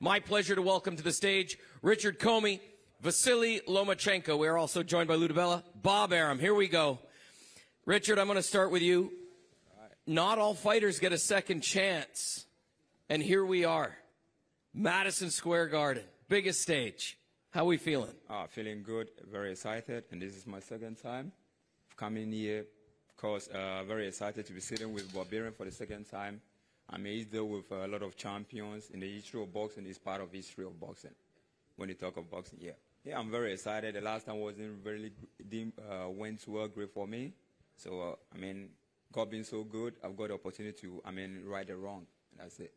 My pleasure to welcome to the stage Richard Commey, Vasily Lomachenko. We're also joined by Lou DiBella, Bob Arum. Here we go. Richard, I'm going to start with you. Not all fighters get a second chance. And here we are. Madison Square Garden, biggest stage. How are we feeling? Uh, feeling good, very excited, and this is my second time coming here. Of course, uh, very excited to be sitting with Bob Arum for the second time. I mean, he's there with a lot of champions in the history of boxing. He's part of history of boxing. When you talk of boxing, yeah, yeah, I'm very excited. The last time wasn't really didn't, uh, went well great for me. So uh, I mean, God being so good, I've got the opportunity to I mean right the wrong. And that's it.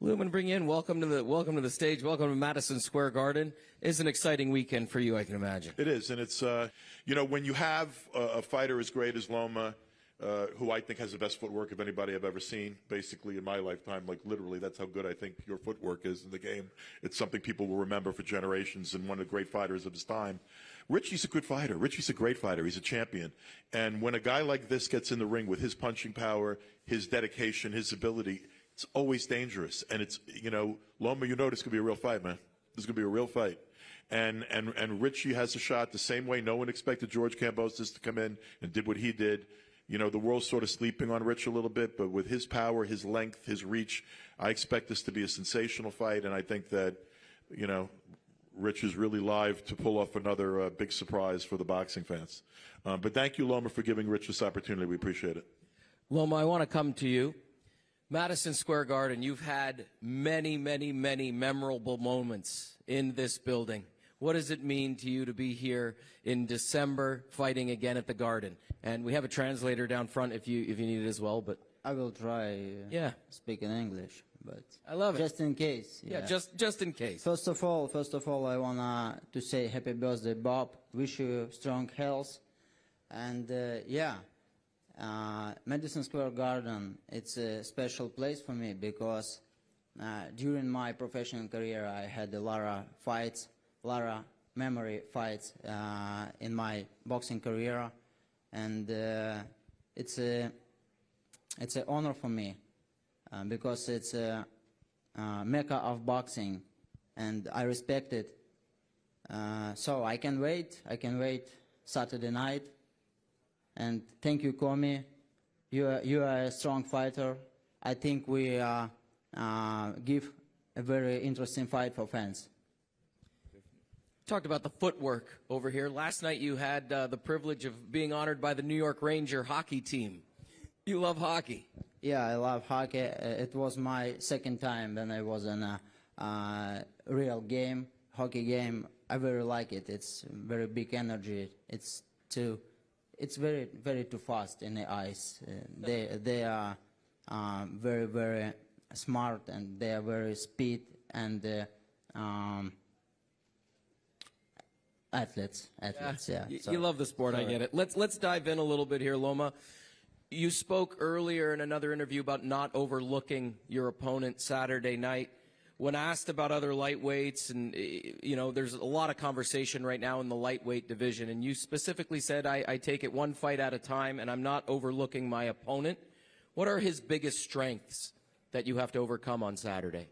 Lou, I'm going to bring in. Welcome to the welcome to the stage. Welcome to Madison Square Garden. It's an exciting weekend for you, I can imagine. It is, and it's uh, you know when you have a, a fighter as great as Loma, uh, who I think has the best footwork of anybody I've ever seen, basically in my lifetime. Like literally, that's how good I think your footwork is in the game. It's something people will remember for generations, and one of the great fighters of his time. Richie's a good fighter. Richie's a great fighter. He's a champion. And when a guy like this gets in the ring with his punching power, his dedication, his ability, it's always dangerous. And it's, you know, Loma, you know this could be a real fight, man. This is to be a real fight. And, and, and Richie has a shot the same way no one expected George Kambosos to come in and did what he did. You know, the world's sort of sleeping on Rich a little bit, but with his power, his length, his reach, I expect this to be a sensational fight. And I think that, you know, Rich is really live to pull off another uh, big surprise for the boxing fans. Um, but thank you, Loma, for giving Rich this opportunity. We appreciate it. Loma, I want to come to you. Madison Square Garden, you've had many, many, many memorable moments in this building. What does it mean to you to be here in December fighting again at the Garden? And we have a translator down front if you if you need it as well, but I will try uh, Yeah. speak in English, but I love it. just in case. yeah, just just in case. First of all, first of all, I wanna to say happy birthday, Bob. Wish you strong health, and uh, yeah, uh, Madison Square Garden. It's a special place for me because uh, during my professional career, I had a lot of fights, a lot of memory fights uh, in my boxing career, and uh, it's a it's an honor for me uh, because it's a uh, mecca of boxing, and I respect it. Uh, so I can wait. I can wait Saturday night. And thank you, Commey. You are, you are a strong fighter. I think we uh, give a very interesting fight for fans. Talked about the footwork over here. Last night you had uh, the privilege of being honored by the New York Ranger hockey team. You love hockey. Yeah, I love hockey. Uh, It was my second time when I was in a uh, real game, hockey game. I very like it. It's very big energy. It's too, it's very very too fast in the ice. Uh, they they are uh, very very smart and they are very speed and uh, um, athletes. Athletes, yeah. You, So- you love the sport, I get it. Let's let's dive in a little bit here, Loma. You spoke earlier in another interview about not overlooking your opponent Saturday night. When asked about other lightweights, and eh, you know, there's a lot of conversation right now in the lightweight division, and you specifically said, I, "I take it one fight at a time, and I'm not overlooking my opponent." What are his biggest strengths that you have to overcome on Saturday?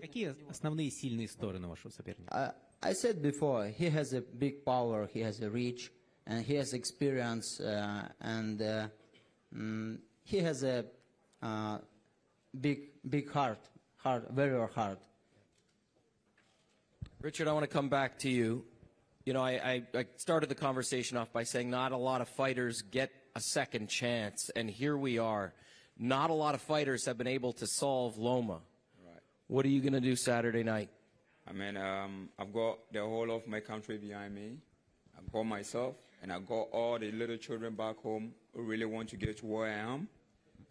Какие основные сильные стороны вашего соперника? I, I said before, he has a big power, he has a reach, and he has experience, uh, and uh, mm, he has a uh, big, big heart, heart, very heart. Richard, I want to come back to you. You know, I, I, I started the conversation off by saying not a lot of fighters get a second chance, and here we are. Not a lot of fighters have been able to solve Loma. What are you going to do Saturday night? I mean, um, I've got the whole of my country behind me. I've got myself, and I've got all the little children back home who really want to get to where I am.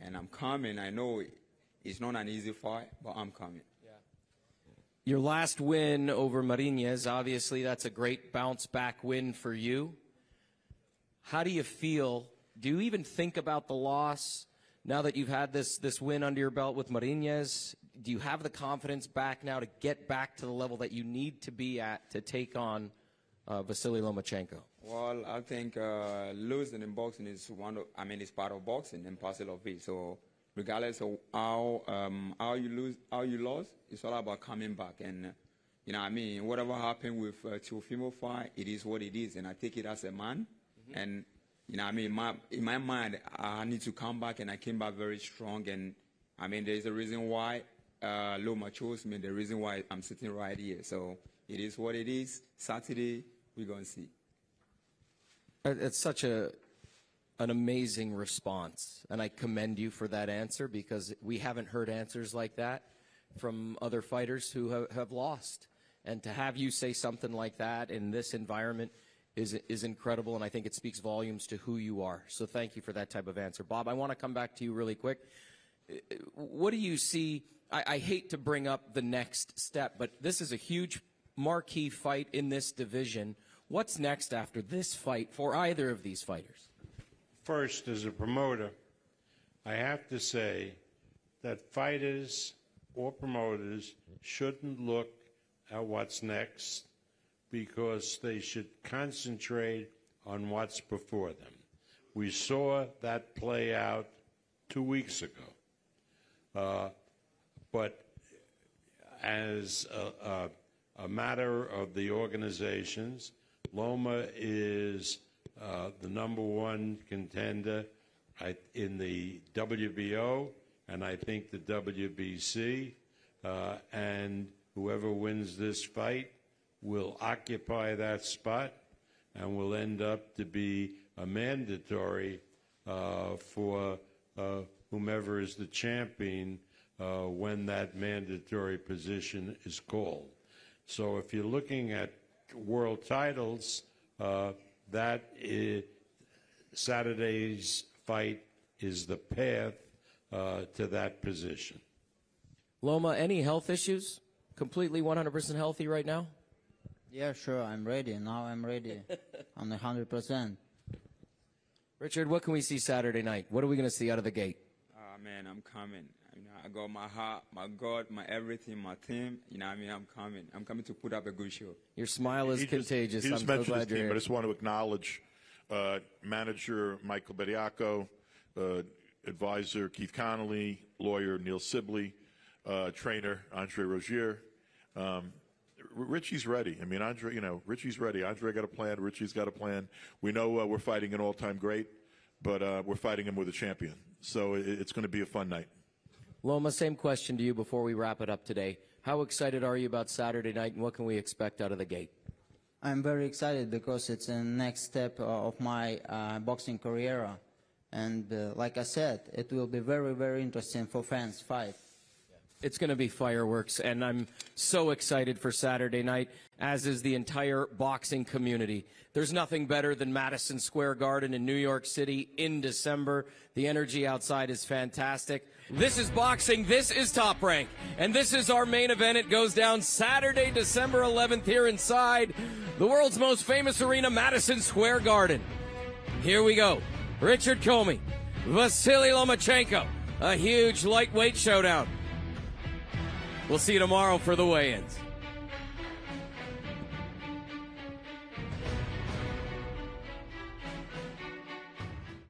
And I'm coming. I know it's not an easy fight, but I'm coming. Your last win over Marinez, obviously, that's a great bounce back win for you. How do you feel? Do you even think about the loss now that you've had this, this win under your belt with Marinez? Do you have the confidence back now to get back to the level that you need to be at to take on uh, Vasily Lomachenko? Well, I think uh, losing in boxing is one of, I mean, it's part of boxing and parcel of it. So regardless of how um, how you lose, how you lost, it's all about coming back. And uh, you know, I mean, whatever happened with uh, Teofimo fight, it is what it is, and I take it as a man. And you know, I mean, my, in my mind, I need to come back, and I came back very strong. And I mean, there's a reason why uh, Loma chose me. The reason why I'm sitting right here. So it is what it is. Saturday, we're gonna see. Uh, It's such a an amazing response, and I commend you for that answer because we haven't heard answers like that from other fighters who have, have lost. And to have you say something like that in this environment is is incredible, and I think it speaks volumes to who you are. So thank you for that type of answer, Bob. I want to come back to you really quick. What do you see? I, I hate to bring up the next step, but this is a huge marquee fight in this division. What's next after this fight for either of these fighters? First, as a promoter, I have to say that fighters or promoters shouldn't look at what's next because they should concentrate on what's before them. We saw that play out two weeks ago. Uh, but as a, a, a matter of the organizations, Loma is uh, the number one contender I, in the WBO and I think the WBC. Uh, and whoever wins this fight will occupy that spot and will end up to be a mandatory uh, for uh, whomever is the champion uh, when that mandatory position is called. So if you're looking at world titles, uh, that is, Saturday's fight is the path uh, to that position. Loma, any health issues? Completely 100% healthy right now? Yeah, sure, I'm ready. Now I'm ready. I'm 100%. Richard, what can we see Saturday night? What are we going to see out of the gate? Ah man, I'm coming. You know, I got my heart, my God, my everything, my team. You know, what I mean, I'm coming. I'm coming to put up a good show. Your smile is He just- contagious. He just I'm so mentioned his glad you're team. here. I just want to acknowledge uh, manager Michael Bediaco, uh, advisor Keith Connolly, lawyer Neil Sibley, uh, trainer Andre Rozier. Um, Richie's ready. I mean, Andre, you know, Richie's ready. Andre got a plan. Richie's got a plan. We know uh, we're fighting an all-time great, but uh, we're fighting him with a champion. So it, it's going to be a fun night. Loma, same question to you before we wrap it up today. How excited are you about Saturday night, and what can we expect out of the gate? I'm very excited because it's the next step uh, of my uh, boxing career. And uh, like I said, it will be very, very interesting for fans fight. It's going to be fireworks, and I'm so excited for Saturday night, as is the entire boxing community. There's nothing better than Madison Square Garden in New York City in December. The energy outside is fantastic. This is boxing. This is Top Rank. And this is our main event. It goes down Saturday, December 11th, here inside the world's most famous arena, Madison Square Garden. Here we go. Richard Commey, Vasily Lomachenko, a huge lightweight showdown. We'll see you tomorrow for the weigh-ins.